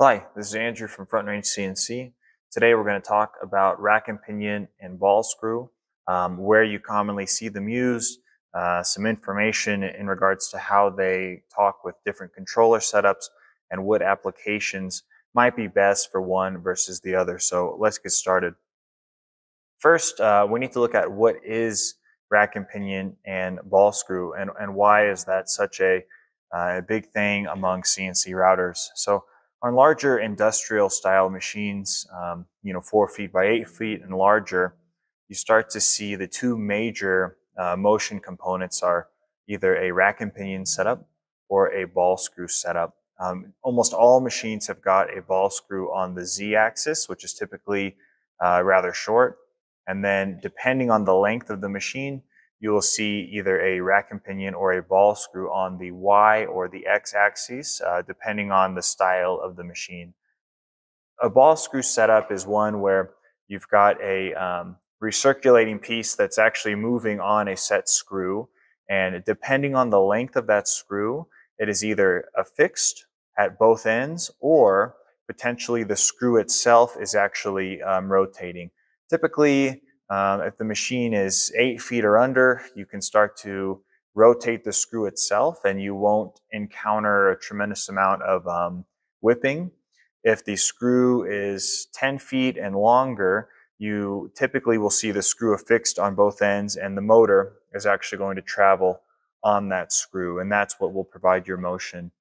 Hi, this is Andrew from Front Range CNC. Today we're going to talk about rack and pinion and ball screw, um, where you commonly see them used, uh, some information in regards to how they talk with different controller setups and what applications might be best for one versus the other. So let's get started. First, uh, we need to look at what is rack and pinion and ball screw and, and why is that such a, uh, a big thing among CNC routers. So on larger industrial style machines, um, you know, four feet by eight feet and larger, you start to see the two major uh, motion components are either a rack and pinion setup or a ball screw setup. Um, almost all machines have got a ball screw on the z-axis, which is typically uh, rather short. And then depending on the length of the machine, you will see either a rack and pinion or a ball screw on the Y or the X axis, uh, depending on the style of the machine. A ball screw setup is one where you've got a um, recirculating piece that's actually moving on a set screw. And depending on the length of that screw, it is either affixed at both ends or potentially the screw itself is actually um, rotating. Typically, um, if the machine is eight feet or under, you can start to rotate the screw itself and you won't encounter a tremendous amount of um, whipping. If the screw is 10 feet and longer, you typically will see the screw affixed on both ends and the motor is actually going to travel on that screw and that's what will provide your motion.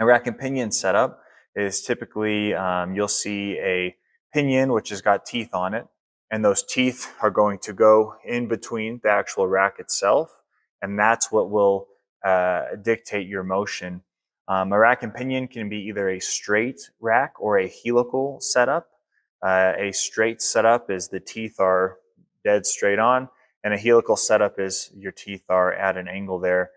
A rack and pinion setup is typically, um, you'll see a pinion which has got teeth on it and those teeth are going to go in between the actual rack itself, and that's what will uh, dictate your motion. Um, a rack and pinion can be either a straight rack or a helical setup. Uh, a straight setup is the teeth are dead straight on, and a helical setup is your teeth are at an angle there.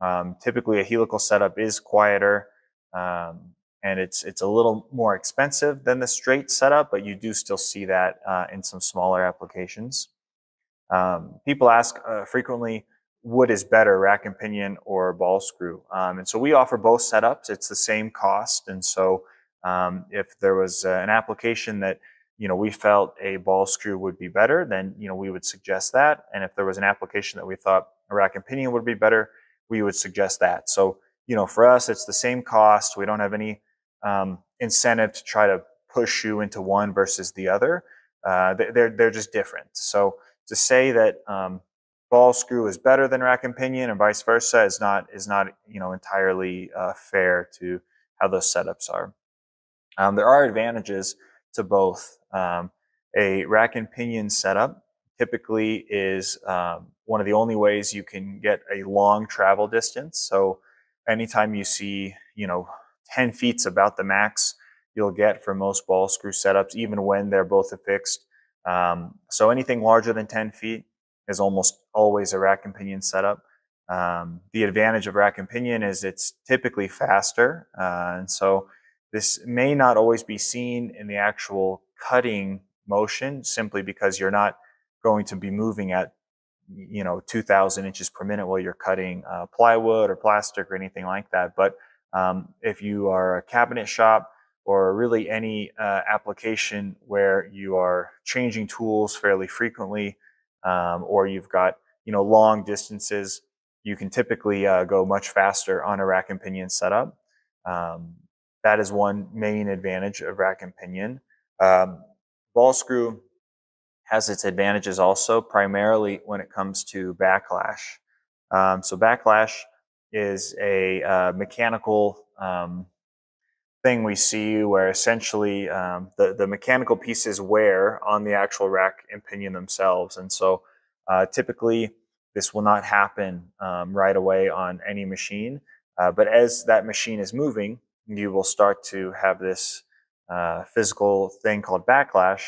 Um, typically, a helical setup is quieter. Um, and it's it's a little more expensive than the straight setup, but you do still see that uh, in some smaller applications. Um, people ask uh, frequently, what is better, rack and pinion or ball screw? Um, and so we offer both setups. It's the same cost, and so um, if there was uh, an application that you know we felt a ball screw would be better, then you know we would suggest that. And if there was an application that we thought a rack and pinion would be better, we would suggest that. So you know, for us, it's the same cost. We don't have any um, incentive to try to push you into one versus the other. Uh, they're they're just different. So to say that um, ball screw is better than rack and pinion and vice versa is not is not you know entirely uh, fair to how those setups are. Um, there are advantages to both. Um, a rack and pinion setup typically is um, one of the only ways you can get a long travel distance. So anytime you see you know 10 feet's about the max you'll get for most ball screw setups, even when they're both affixed. Um, so anything larger than 10 feet is almost always a rack and pinion setup. Um, the advantage of rack and pinion is it's typically faster. Uh, and so this may not always be seen in the actual cutting motion simply because you're not going to be moving at you know 2000 inches per minute while you're cutting uh, plywood or plastic or anything like that but um, if you are a cabinet shop or really any uh, application where you are changing tools fairly frequently, um, or you've got you know long distances, you can typically uh, go much faster on a rack and pinion setup. Um, that is one main advantage of rack and pinion. Um, ball screw has its advantages also, primarily when it comes to backlash. Um, so backlash is a uh, mechanical um, thing we see where essentially um, the, the mechanical pieces wear on the actual rack and pinion themselves. And so uh, typically this will not happen um, right away on any machine. Uh, but as that machine is moving, you will start to have this uh, physical thing called backlash.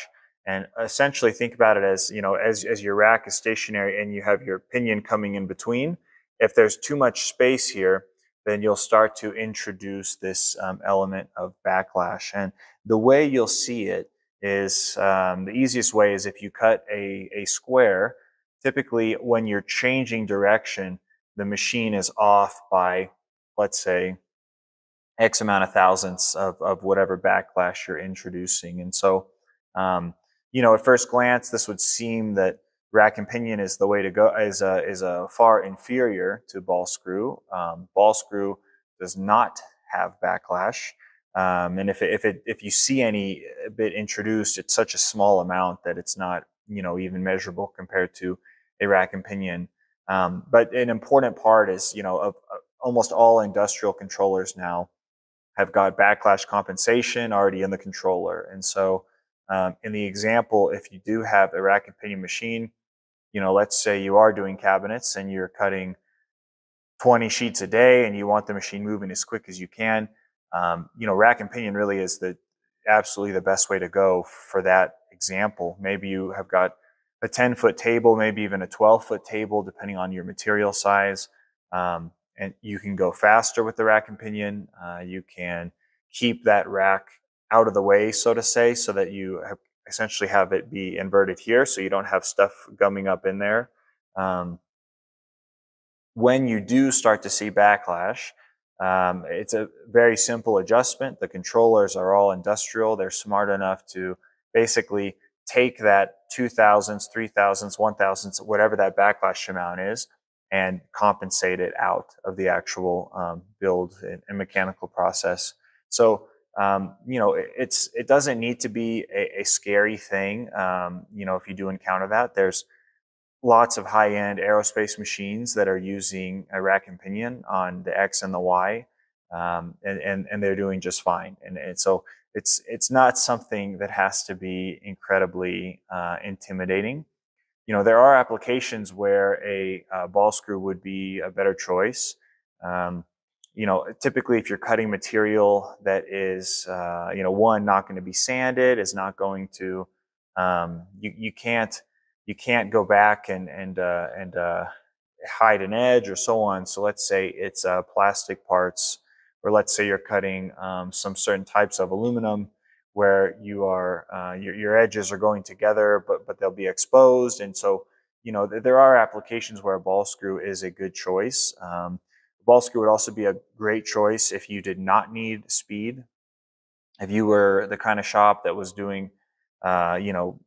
And essentially think about it as, you know, as, as your rack is stationary and you have your pinion coming in between, if there's too much space here, then you'll start to introduce this um, element of backlash. And the way you'll see it is um, the easiest way is if you cut a, a square, typically when you're changing direction, the machine is off by, let's say, X amount of thousandths of, of whatever backlash you're introducing. And so, um, you know, at first glance, this would seem that rack and pinion is the way to go, is a, is a far inferior to ball screw. Um, ball screw does not have backlash. Um, and if it, if it, if you see any bit introduced, it's such a small amount that it's not, you know, even measurable compared to a rack and pinion. Um, but an important part is, you know, of, of almost all industrial controllers now have got backlash compensation already in the controller. And so, um, in the example, if you do have a rack and pinion machine, you know, let's say you are doing cabinets and you're cutting 20 sheets a day and you want the machine moving as quick as you can, um, you know, rack and pinion really is the absolutely the best way to go for that example. Maybe you have got a 10 foot table, maybe even a 12 foot table, depending on your material size. Um, and you can go faster with the rack and pinion. Uh, you can keep that rack out of the way, so to say, so that you have essentially have it be inverted here, so you don't have stuff gumming up in there. Um, when you do start to see backlash, um, it's a very simple adjustment. The controllers are all industrial. They're smart enough to basically take that two thousandths, three thousandths, one thousandths, whatever that backlash amount is, and compensate it out of the actual um, build and, and, mechanical process. So um, you know, it, it's it doesn't need to be a, a scary thing. Um, you know, if you do encounter that, there's lots of high-end aerospace machines that are using a rack and pinion on the X and the Y, um, and, and and they're doing just fine. And, and so it's it's not something that has to be incredibly uh, intimidating. You know, there are applications where a, a, ball screw would be a better choice. Um, you know, typically if you're cutting material that is, uh, you know, one not going to be sanded, is not going to, um, you you can't you can't go back and and uh, and uh, hide an edge or so on. So let's say it's uh, plastic parts or let's say you're cutting um, some certain types of aluminum where you are uh, your, your edges are going together, but but they'll be exposed, and so you know th- there are applications where a ball screw is a good choice. Um, a ball screw would also be a great choice if you did not need speed. If you were the kind of shop that was doing, uh, you know,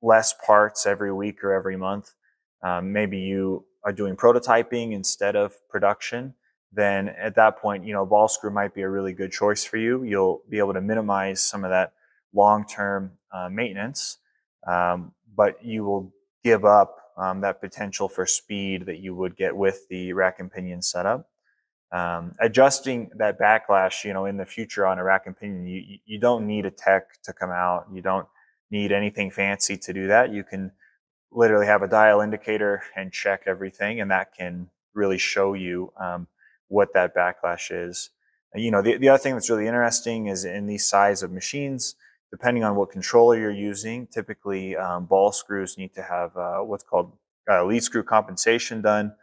less parts every week or every month, um, maybe you are doing prototyping instead of production then at that point, you know, ball screw might be a really good choice for you. You'll be able to minimize some of that long-term uh, maintenance, um, but you will give up um, that potential for speed that you would get with the rack and pinion setup. Um, adjusting that backlash, you know, in the future on a rack and pinion, you, you don't need a tech to come out. You don't need anything fancy to do that. You can literally have a dial indicator and check everything, and that can really show you um, what that backlash is. You know, the, the other thing that's really interesting is in these size of machines, depending on what controller you're using, typically um, ball screws need to have uh, what's called uh, lead screw compensation done.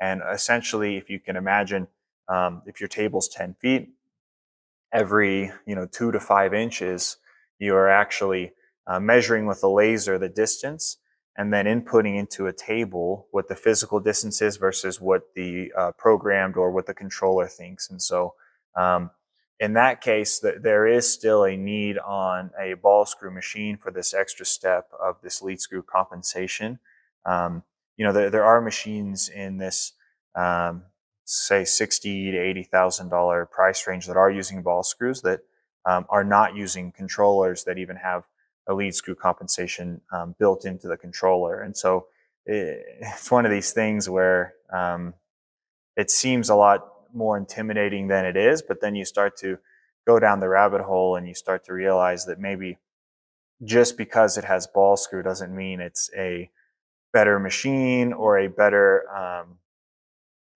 And essentially, if you can imagine, um, if your table's 10 feet, every, you know, two to five inches, you are actually uh, measuring with a laser the distance and then inputting into a table what the physical distance is versus what the uh, programmed or what the controller thinks. And so, um, in that case, th- there is still a need on a ball screw machine for this extra step of this lead screw compensation. Um, you know, there, there, are machines in this, um, say, sixty to eighty thousand dollar price range that are using ball screws that um, are not using controllers that even have a lead screw compensation um, built into the controller. And so it, it's one of these things where um, it seems a lot more intimidating than it is, but then you start to go down the rabbit hole and you start to realize that maybe just because it has ball screw doesn't mean it's a better machine or a better um,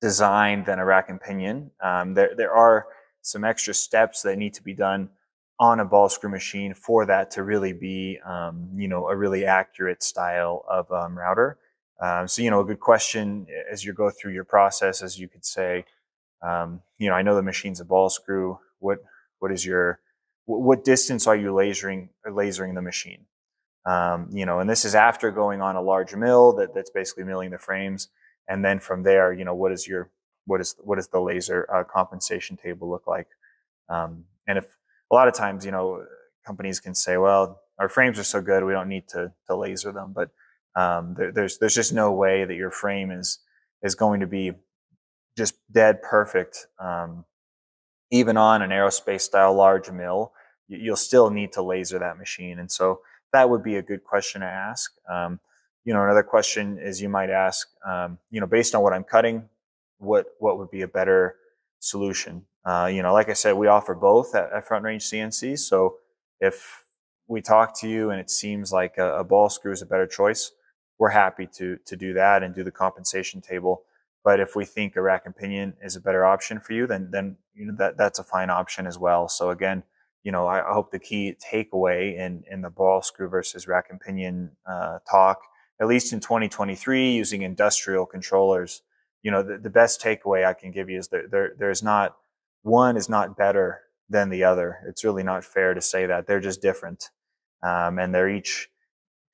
design than a rack and pinion. Um, there, there are some extra steps that need to be done on a ball screw machine for that to really be, um, you know, a really accurate style of um, router. Um, so, you know, a good question as you go through your process, as you could say, um, you know, I know the machine's a ball screw. What, what is your, what distance are you lasering, lasering the machine? Um, you know, and this is after going on a large mill that, that's basically milling the frames. And then from there, you know, what is your, what is what is the laser uh, compensation table look like? Um, and if a lot of times, you know, companies can say, well, our frames are so good, we don't need to, to laser them. But um, there, there's there's just no way that your frame is is going to be just dead perfect. Um, even on an aerospace style large mill, you'll still need to laser that machine. And so that would be a good question to ask. Um, you know, another question is you might ask, um, you know, based on what I'm cutting, what what would be a better solution? Uh, you know, like I said, we offer both at, at Front Range CNC. So if we talk to you and it seems like a, a ball screw is a better choice, we're happy to to do that and do the compensation table. But if we think a rack and pinion is a better option for you, then then you know that that's a fine option as well. So again, you know, I, hope the key takeaway in in the ball screw versus rack and pinion uh, talk, at least in 2023, using industrial controllers, you know, the, the best takeaway I can give you is that there there's not one is not better than the other. It's really not fair to say that they're just different, um, and they're each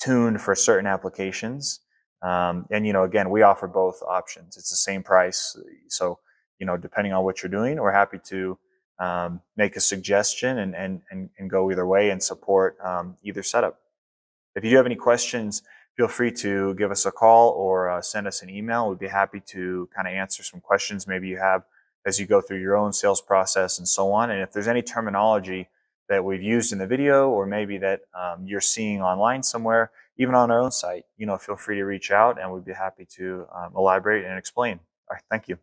tuned for certain applications. Um, and you know, again, we offer both options. It's the same price, so you know, depending on what you're doing, we're happy to um, make a suggestion and, and and and go either way and support um, either setup. If you do have any questions, feel free to give us a call or uh, send us an email. We'd be happy to kind of answer some questions maybe you have as you go through your own sales process and so on. And if there's any terminology that we've used in the video or maybe that um, you're seeing online somewhere, even on our own site, you know, feel free to reach out and we'd be happy to um, elaborate and explain. All right, thank you.